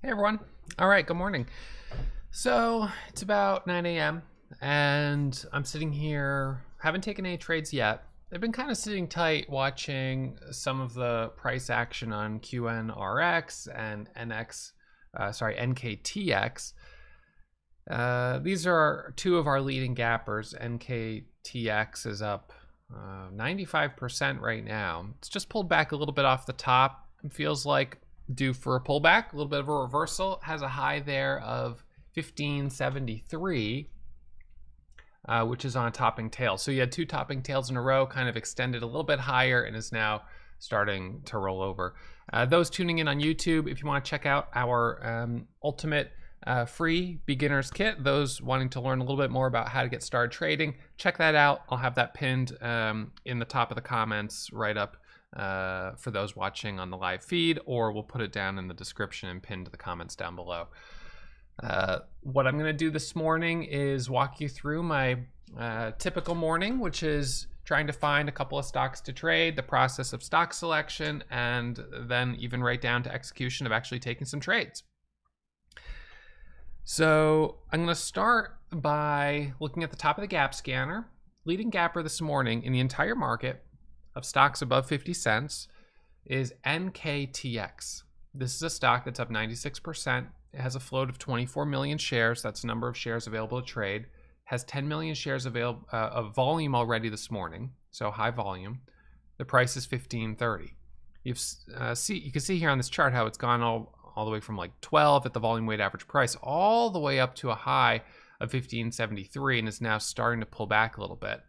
Hey everyone. All right, good morning. So it's about 9 a.m. and I'm sitting here, haven't taken any trades yet. I've been kind of sitting tight watching some of the price action on QNRX and NX, uh, sorry, NKTX. Uh, these are two of our leading gappers. NKTX is up uh, 95% right now. It's just pulled back a little bit off the top. It feels like due for a pullback, a little bit of a reversal. Has a high there of 1573, uh, which is on a topping tail. So you had two topping tails in a row, kind of extended a little bit higher and is now starting to roll over. Uh, those tuning in on YouTube, if you want to check out our um, ultimate uh, free beginner's kit, those wanting to learn a little bit more about how to get started trading, check that out. I'll have that pinned um, in the top of the comments right up uh, for those watching on the live feed, or we'll put it down in the description and pinned to the comments down below. Uh, what I'm going to do this morning is walk you through my uh, typical morning, which is trying to find a couple of stocks to trade, the process of stock selection, and then even right down to execution of actually taking some trades. So I'm going to start by looking at the top of the gap scanner. Leading gapper this morning in the entire market of stocks above 50 cents is NKTX. This is a stock that's up 96%. It has a float of 24 million shares. That's the number of shares available to trade. Has 10 million shares available uh, of volume already this morning, so high volume. The price is 15.30. You've uh, see you can see here on this chart how it's gone all all the way from like 12 at the volume weight average price all the way up to a high of 1573 and is now starting to pull back a little bit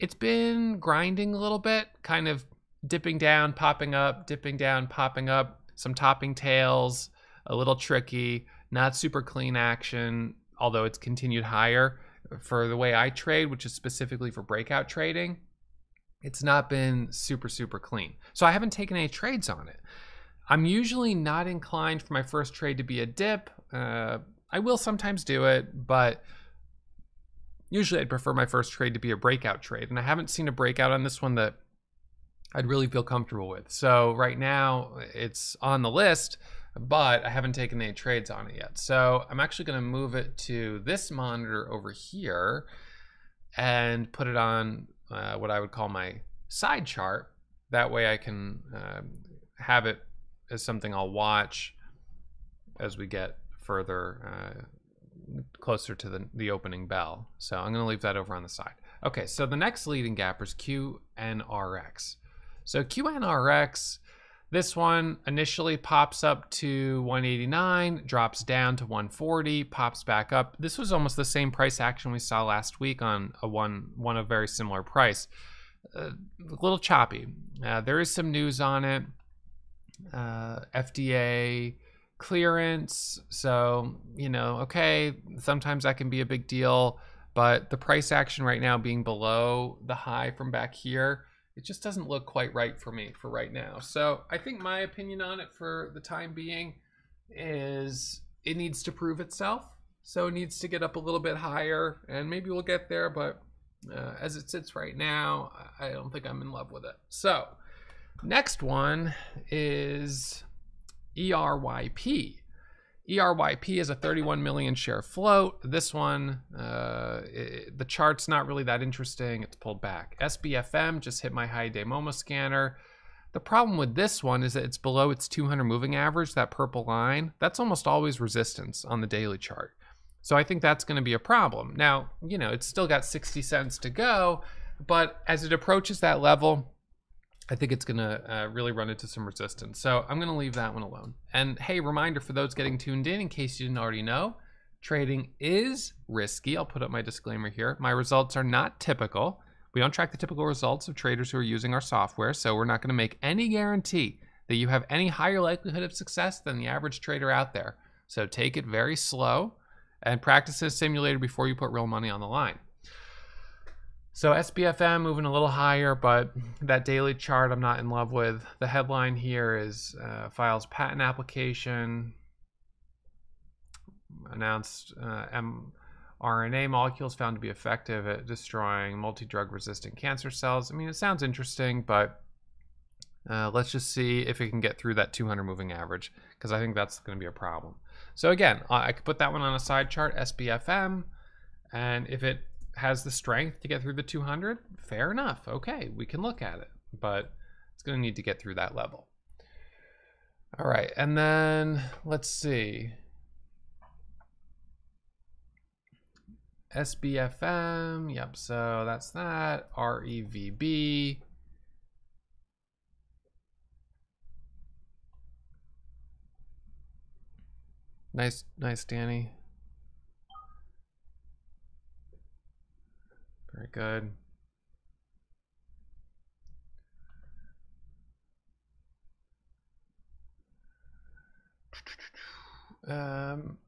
it's been grinding a little bit, kind of dipping down, popping up, dipping down, popping up, some topping tails, a little tricky, not super clean action, although it's continued higher for the way I trade, which is specifically for breakout trading. It's not been super, super clean. So I haven't taken any trades on it. I'm usually not inclined for my first trade to be a dip. Uh, I will sometimes do it, but usually I'd prefer my first trade to be a breakout trade. And I haven't seen a breakout on this one that I'd really feel comfortable with. So right now it's on the list, but I haven't taken any trades on it yet. So I'm actually going to move it to this monitor over here and put it on uh, what I would call my side chart. That way I can uh, have it as something I'll watch as we get further uh, closer to the, the opening bell. So I'm going to leave that over on the side. Okay, so the next leading gap is QNRX. So QNRX, this one initially pops up to 189, drops down to 140, pops back up. This was almost the same price action we saw last week on a one one of very similar price. Uh, a little choppy. Uh, there is some news on it. Uh, FDA clearance. So, you know, okay, sometimes that can be a big deal, but the price action right now being below the high from back here, it just doesn't look quite right for me for right now. So I think my opinion on it for the time being is it needs to prove itself. So it needs to get up a little bit higher and maybe we'll get there, but uh, as it sits right now, I don't think I'm in love with it. So next one is ERYP. ERYP is a 31 million share float. This one, uh, it, the chart's not really that interesting. It's pulled back. SBFM just hit my high day Momo scanner. The problem with this one is that it's below its 200 moving average, that purple line. That's almost always resistance on the daily chart. So I think that's going to be a problem. Now, you know, it's still got 60 cents to go, but as it approaches that level, I think it's going to uh, really run into some resistance. So I'm going to leave that one alone. And hey, reminder for those getting tuned in, in case you didn't already know, trading is risky. I'll put up my disclaimer here. My results are not typical. We don't track the typical results of traders who are using our software, so we're not going to make any guarantee that you have any higher likelihood of success than the average trader out there. So take it very slow and practice this simulator before you put real money on the line. So SBFM moving a little higher, but that daily chart I'm not in love with. The headline here is uh, files patent application announced uh, mRNA molecules found to be effective at destroying multi-drug resistant cancer cells. I mean, it sounds interesting, but Uh, let's just see if it can get through that 200 moving average because I think that's going to be a problem. So again, I could put that one on a side chart, SBFM, and if it has the strength to get through the 200, fair enough. Okay, we can look at it, but it's going to need to get through that level. All right, and then let's see. SBFM, yep, so that's that. REVB. Nice, nice, Danny. Very good. Um,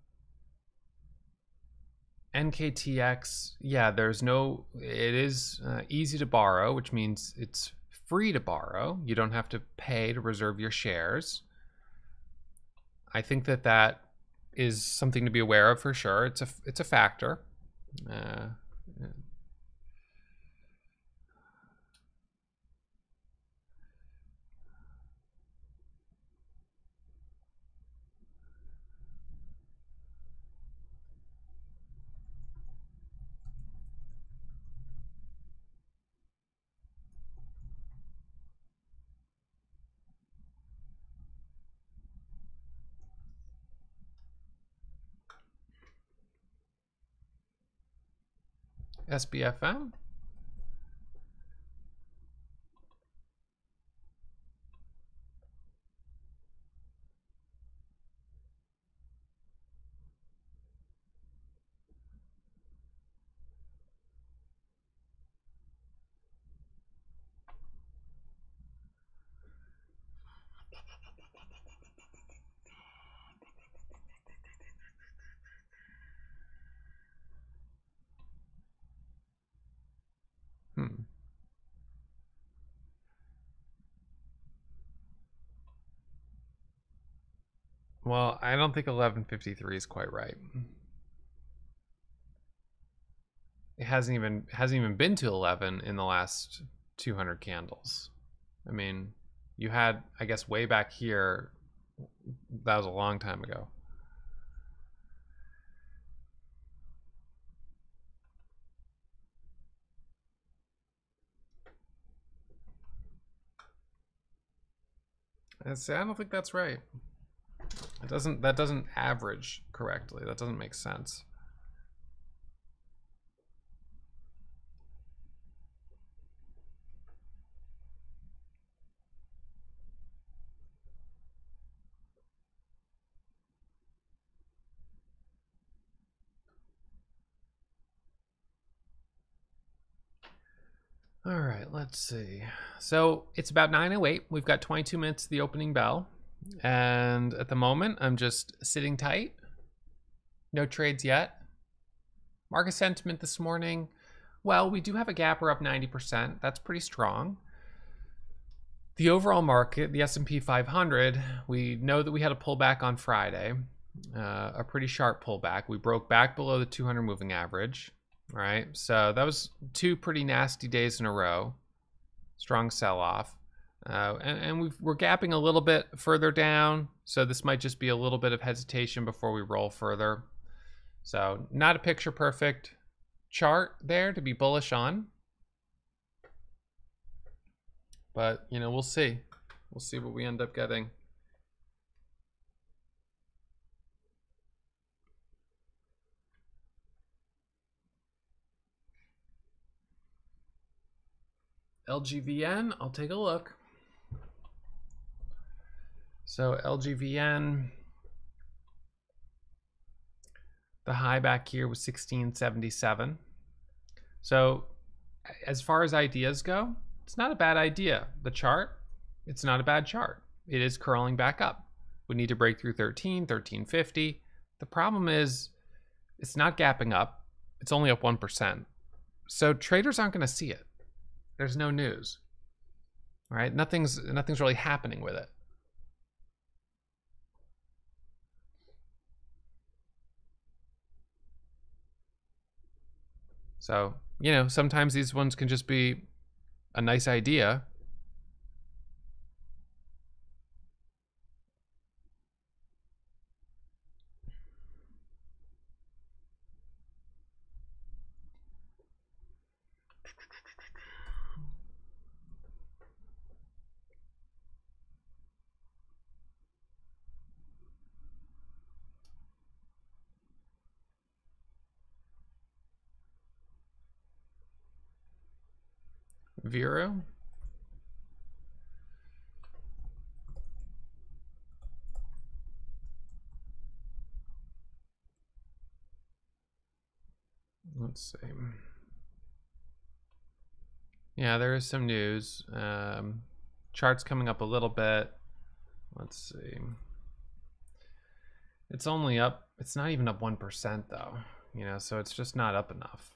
NKTX, yeah, there's no, it is uh, easy to borrow, which means it's free to borrow. You don't have to pay to reserve your shares. I think that that is something to be aware of for sure. It's a, it's a factor. Uh, SBFM. Well, I don't think 1153 is quite right. It hasn't even hasn't even been to 11 in the last 200 candles. I mean, you had I guess way back here that was a long time ago. I don't think that's right. It doesn't that doesn't average correctly. That doesn't make sense. All right, let's see. So it's about 9.08. We've got 22 minutes to the opening bell. And at the moment, I'm just sitting tight. No trades yet. Market sentiment this morning. Well, we do have a gap. We're up 90%. That's pretty strong. The overall market, the S&P 500, we know that we had a pullback on Friday, uh, a pretty sharp pullback. We broke back below the 200 moving average right? So that was two pretty nasty days in a row. Strong sell off. Uh, and, and we are gapping a little bit further down. So this might just be a little bit of hesitation before we roll further. So not a picture perfect chart there to be bullish on. But, you know, we'll see. We'll see what we end up getting. LGVN, I'll take a look. So LGVN, the high back here was 1677. So as far as ideas go, it's not a bad idea. The chart, it's not a bad chart. It is curling back up. We need to break through 13, 1350. The problem is it's not gapping up. It's only up 1%. So traders aren't going to see it. There's no news. Right? Nothing's nothing's really happening with it. So, you know, sometimes these ones can just be a nice idea. Vero. Let's see. Yeah, there is some news. Um, chart's coming up a little bit. Let's see. It's only up, it's not even up 1% though, you know, so it's just not up enough.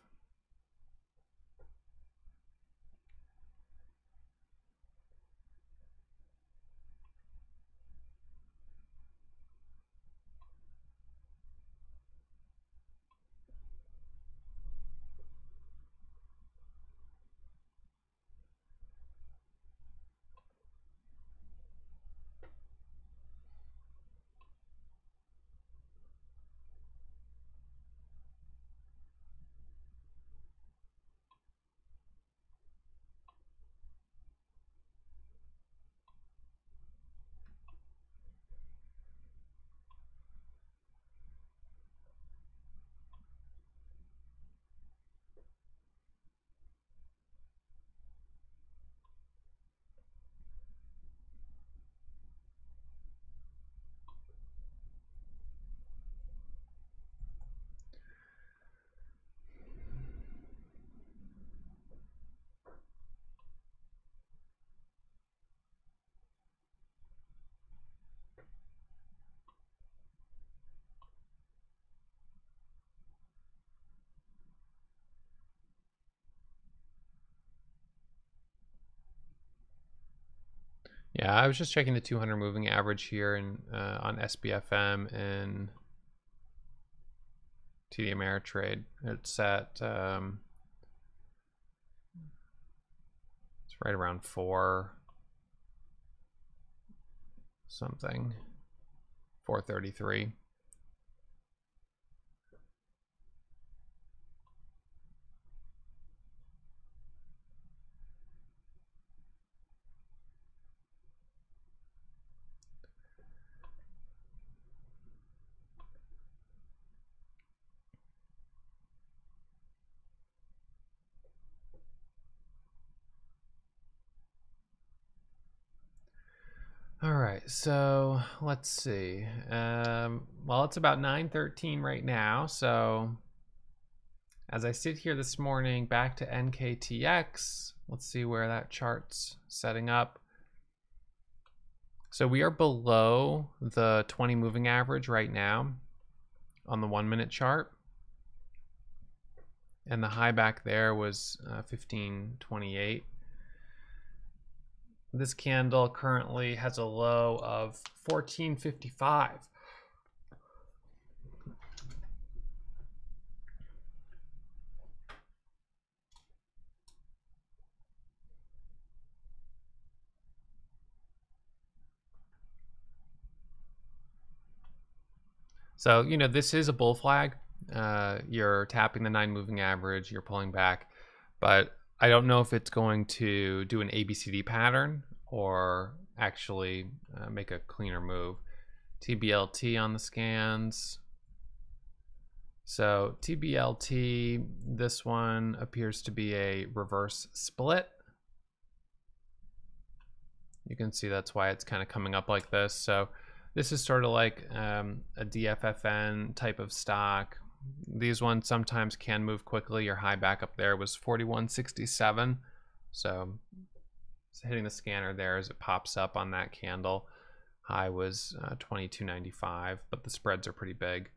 Yeah, I was just checking the 200 moving average here and uh, on SBFM and TD Ameritrade. It's at um, it's right around four something, 433. All right, so let's see. Um, well, it's about 9.13 right now, so as I sit here this morning, back to NKTX, let's see where that chart's setting up. So we are below the 20 moving average right now on the one minute chart. And the high back there was uh, 1528. This candle currently has a low of 1455. So, you know, this is a bull flag. Uh, you're tapping the nine moving average, you're pulling back, but I don't know if it's going to do an ABCD pattern or actually uh, make a cleaner move. TBLT on the scans. So TBLT, this one appears to be a reverse split. You can see that's why it's kind of coming up like this. So this is sort of like um, a DFFN type of stock these ones sometimes can move quickly. Your high back up there was 4167. So hitting the scanner there as it pops up on that candle. High was uh, 2295, but the spreads are pretty big.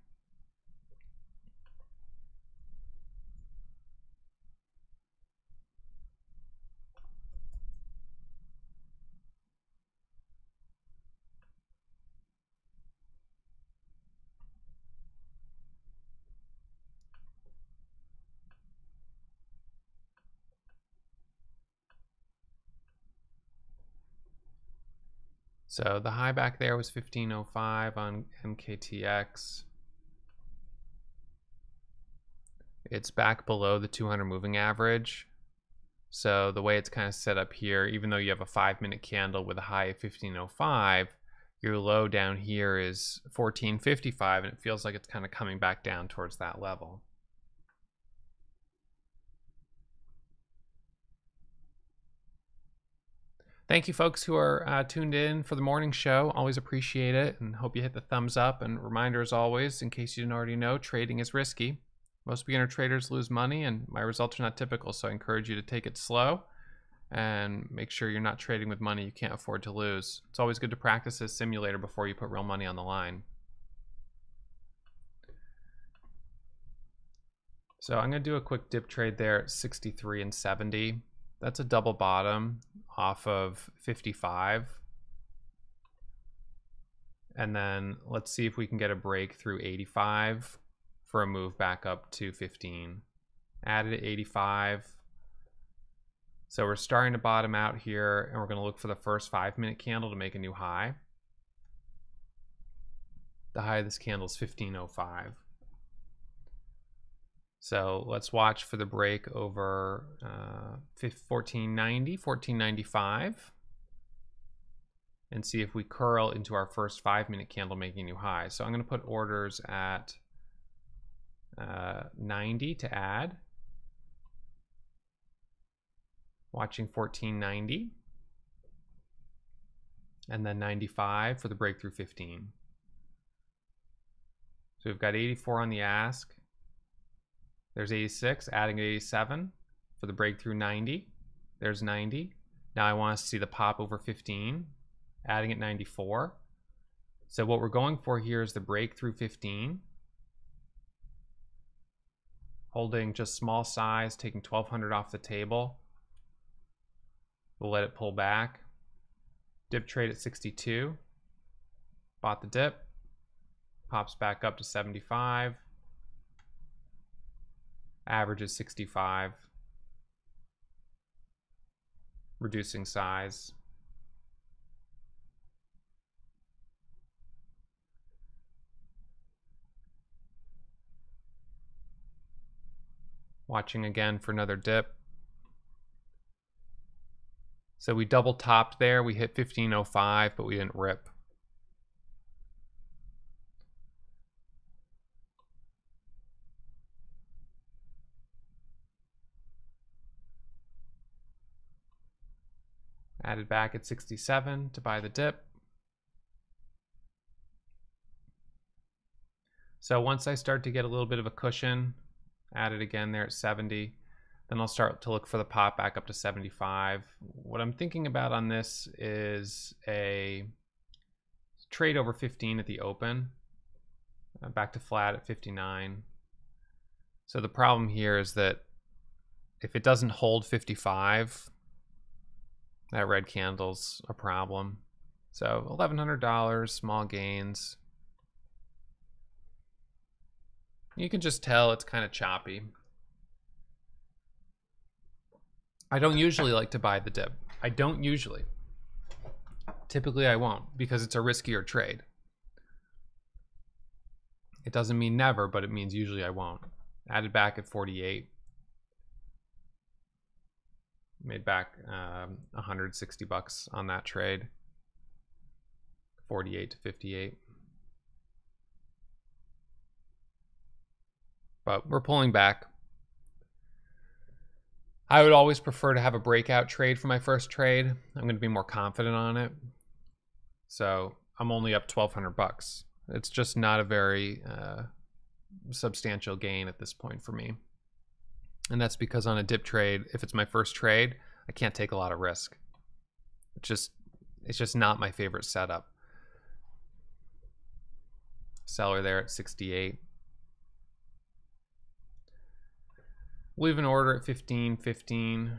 So the high back there was 1505 on NKTX. It's back below the 200 moving average. So the way it's kind of set up here, even though you have a five minute candle with a high of 1505, your low down here is 1455 and it feels like it's kind of coming back down towards that level. Thank you, folks who are uh, tuned in for the morning show. Always appreciate it and hope you hit the thumbs up. And reminder, as always, in case you didn't already know, trading is risky. Most beginner traders lose money, and my results are not typical, so I encourage you to take it slow and make sure you're not trading with money you can't afford to lose. It's always good to practice this simulator before you put real money on the line. So I'm going to do a quick dip trade there at 63 and 70. That's a double bottom off of 55. And then let's see if we can get a break through 85 for a move back up to 15. Added at 85. So we're starting to bottom out here and we're going to look for the first five minute candle to make a new high. The high of this candle is 1505. So let's watch for the break over uh, 1490, 1495 and see if we curl into our first five minute candle making new high. So I'm going to put orders at uh, 90 to add. Watching 1490. And then 95 for the breakthrough 15. So we've got 84 on the ask. There's 86, adding 87 for the breakthrough 90. There's 90. Now I want to see the pop over 15, adding at 94. So what we're going for here is the breakthrough 15. Holding just small size, taking 1200 off the table. We'll let it pull back. Dip trade at 62. Bought the dip. Pops back up to 75 average is 65. Reducing size. Watching again for another dip. So we double topped there. We hit 1505, but we didn't rip. Added back at 67 to buy the dip. So once I start to get a little bit of a cushion, add it again there at 70, then I'll start to look for the pop back up to 75. What I'm thinking about on this is a trade over 15 at the open, uh, back to flat at 59. So the problem here is that if it doesn't hold 55, that red candle's a problem. So $1,100, small gains. You can just tell it's kind of choppy. I don't usually like to buy the dip. I don't usually. Typically I won't because it's a riskier trade. It doesn't mean never, but it means usually I won't. Added back at 48 made back um, 160 bucks on that trade. 48 to 58 but we're pulling back. I would always prefer to have a breakout trade for my first trade. I'm going to be more confident on it. So I'm only up 1200 bucks. It's just not a very uh, substantial gain at this point for me and that's because on a dip trade, if it's my first trade, I can't take a lot of risk. It's just it's just not my favorite setup. Seller there at 68. Leave an order at 15, 15.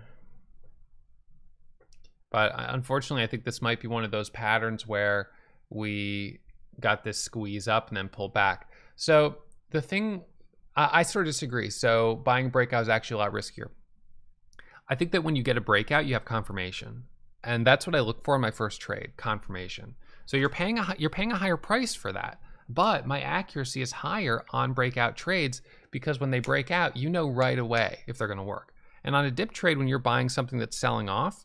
But unfortunately, I think this might be one of those patterns where we got this squeeze up and then pull back. So the thing I, I sort of disagree. So buying a breakout is actually a lot riskier. I think that when you get a breakout, you have confirmation, and that's what I look for in my first trade: confirmation. So you're paying a you're paying a higher price for that, but my accuracy is higher on breakout trades because when they break out, you know right away if they're going to work. And on a dip trade, when you're buying something that's selling off,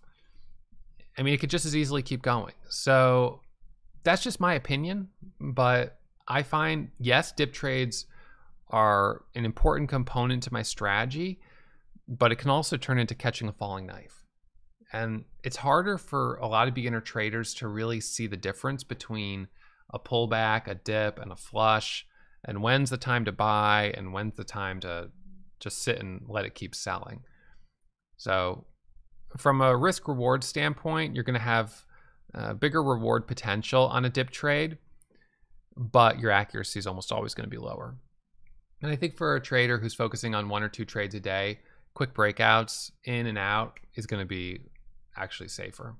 I mean, it could just as easily keep going. So that's just my opinion. But I find, yes, dip trades are an important component to my strategy, but it can also turn into catching a falling knife. And it's harder for a lot of beginner traders to really see the difference between a pullback, a dip, and a flush, and when's the time to buy and when's the time to just sit and let it keep selling. So, from a risk reward standpoint, you're going to have a bigger reward potential on a dip trade, but your accuracy is almost always going to be lower. And I think for a trader who's focusing on one or two trades a day, quick breakouts in and out is going to be actually safer.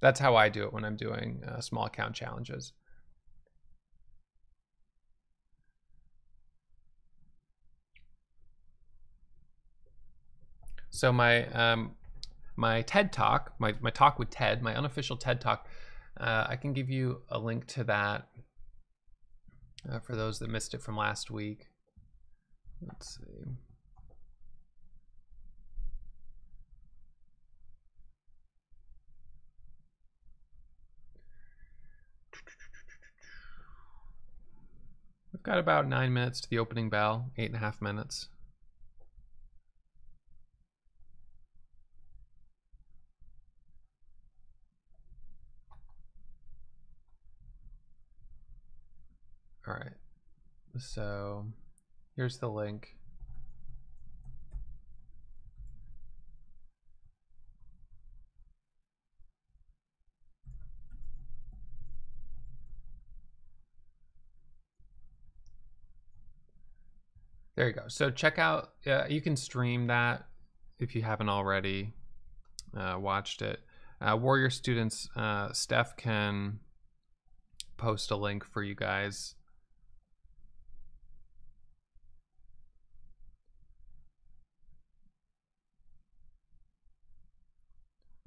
That's how I do it when I'm doing uh, small account challenges. So my um, my TED talk, my, my talk with Ted, my unofficial TED talk, uh, I can give you a link to that uh, for those that missed it from last week. Let's see. We've got about nine minutes to the opening bell, eight and a half minutes. All right. So here's the link. There you go. So check out, uh, you can stream that if you haven't already uh, watched it. Uh, Warrior students, uh, Steph can post a link for you guys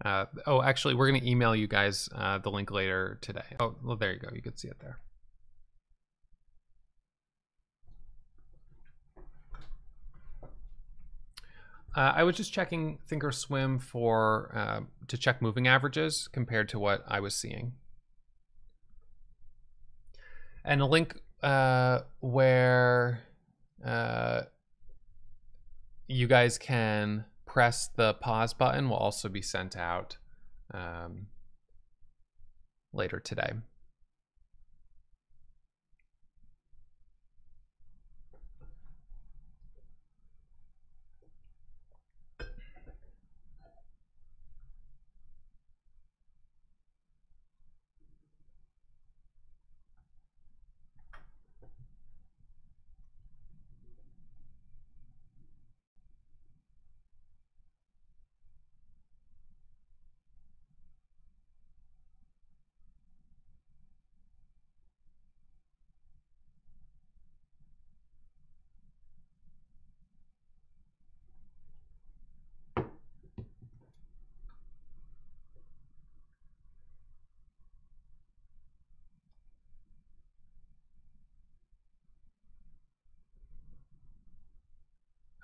Uh, oh, actually, we're going to email you guys uh, the link later today. Oh, well, there you go. You can see it there. Uh, I was just checking Thinkorswim for uh, to check moving averages compared to what I was seeing, and a link uh, where uh, you guys can press the pause button will also be sent out um, later today.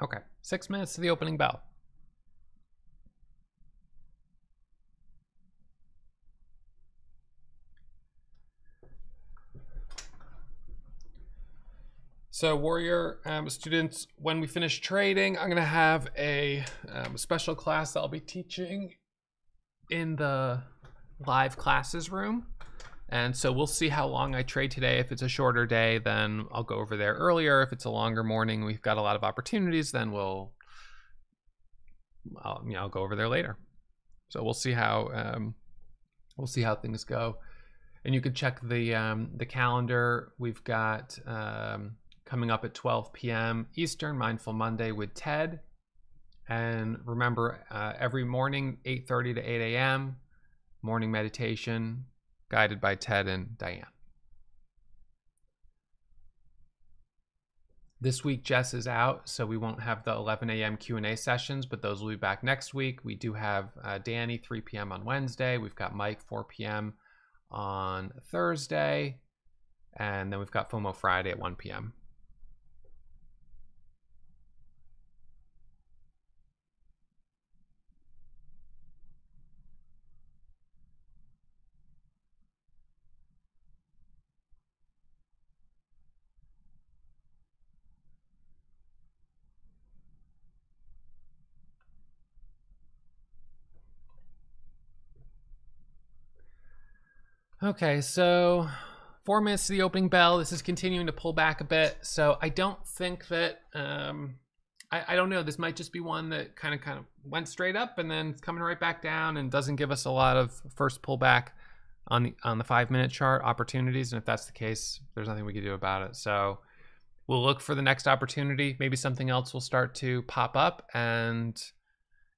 Okay, six minutes to the opening bell. So Warrior um, students, when we finish trading, I'm gonna have a um, special class that I'll be teaching in the live classes room. And so we'll see how long I trade today. If it's a shorter day, then I'll go over there earlier. If it's a longer morning, we've got a lot of opportunities, then we'll, I'll, you know, I'll go over there later. So we'll see how, um, we'll see how things go. And you can check the, um, the calendar. We've got um, coming up at 12 p.m. Eastern, Mindful Monday with Ted. And remember, uh, every morning, 8.30 to 8 a.m., morning meditation, guided by Ted and Diane. This week Jess is out, so we won't have the 11 a.m. Q&A sessions, but those will be back next week. We do have uh, Danny 3 p.m. on Wednesday. We've got Mike 4 p.m. on Thursday, and then we've got FOMO Friday at 1 p.m. Okay, so four minutes to the opening bell. This is continuing to pull back a bit. So I don't think that um, I, I don't know. This might just be one that kind of kind of went straight up and then coming right back down and doesn't give us a lot of first pullback on the on the five minute chart opportunities. And if that's the case, there's nothing we can do about it. So we'll look for the next opportunity. Maybe something else will start to pop up. And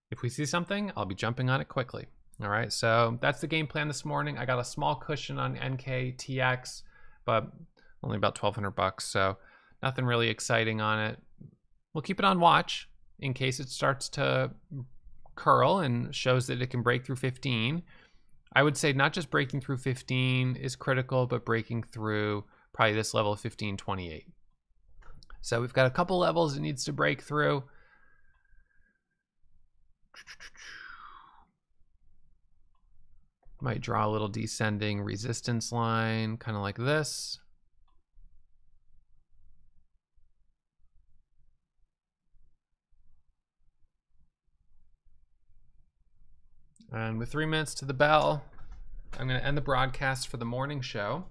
if we see something, I'll be jumping on it quickly. All right. So that's the game plan this morning. I got a small cushion on NKTX, but only about 1200 bucks. So nothing really exciting on it. We'll keep it on watch in case it starts to curl and shows that it can break through 15. I would say not just breaking through 15 is critical, but breaking through probably this level of 1528. So we've got a couple levels it needs to break through. Might draw a little descending resistance line, kind of like this. And with three minutes to the bell, I'm going to end the broadcast for the morning show.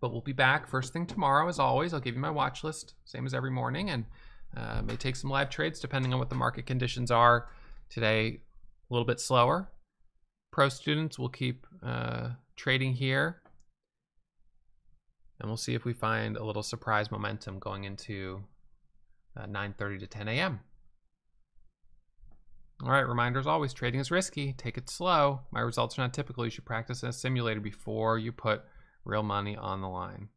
But we'll be back first thing tomorrow, as always. I'll give you my watch list, same as every morning, and uh, may take some live trades depending on what the market conditions are. Today, a little bit slower. Pro students will keep uh, trading here. And we'll see if we find a little surprise momentum going into uh, 9.30 to 10 a.m. All right, reminder as always, trading is risky. Take it slow. My results are not typical. You should practice in a simulator before you put real money on the line.